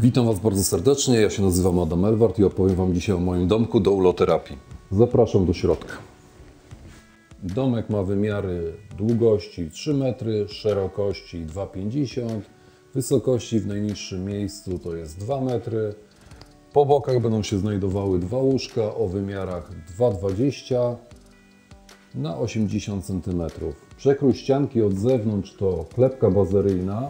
Witam Was bardzo serdecznie, ja się nazywam Adam Elwart i opowiem Wam dzisiaj o moim domku do uloterapii. Zapraszam do środka. Domek ma wymiary długości 3 metry, szerokości 2,50 wysokości w najniższym miejscu to jest 2 metry. Po bokach będą się znajdowały dwa łóżka o wymiarach 2,20 na 80 cm. Przekrój ścianki od zewnątrz to klepka bazeryjna,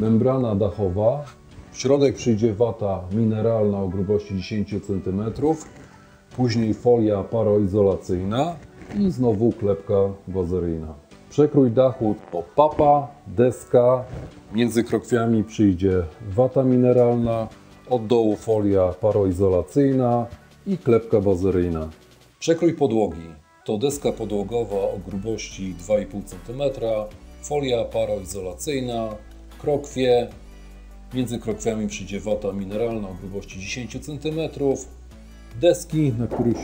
membrana dachowa. W środek przyjdzie wata mineralna o grubości 10 cm, później folia paroizolacyjna i znowu klepka bazeryjna. Przekrój dachu to papa, deska, między krokwiami przyjdzie wata mineralna, od dołu folia paroizolacyjna i klepka bazeryjna. Przekrój podłogi to deska podłogowa o grubości 2,5 cm, folia paroizolacyjna, krokwie, między krokwiami przyjdzie wata mineralna o grubości 10 cm, deski, na których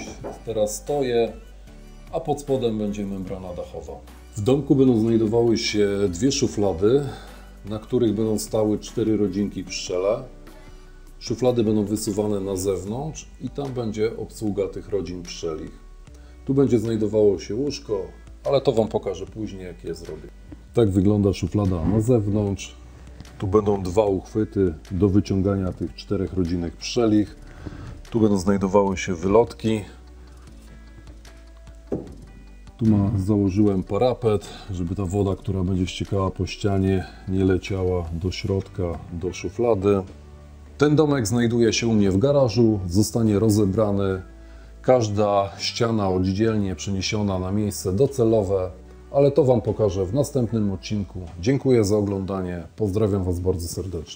teraz stoję, a pod spodem będzie membrana dachowa. W domku będą znajdowały się dwie szuflady, na których będą stały cztery rodzinki pszczele. Szuflady będą wysuwane na zewnątrz i tam będzie obsługa tych rodzin pszczelich. Tu będzie znajdowało się łóżko, ale to Wam pokażę później, jak je zrobię. Tak wygląda szuflada na zewnątrz. Tu będą dwa uchwyty do wyciągania tych czterech rodzinek pszczelich. Tu będą znajdowały się wylotki. Tu ma, założyłem parapet, żeby ta woda, która będzie ściekała po ścianie, nie leciała do środka, do szuflady. Ten domek znajduje się u mnie w garażu, zostanie rozebrany. Każda ściana oddzielnie przeniesiona na miejsce docelowe, ale to Wam pokażę w następnym odcinku. Dziękuję za oglądanie, pozdrawiam Was bardzo serdecznie.